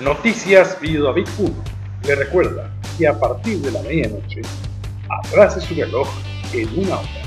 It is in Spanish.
Noticias Video David 1 le recuerda que a partir de la medianoche, atrase su reloj en una hora.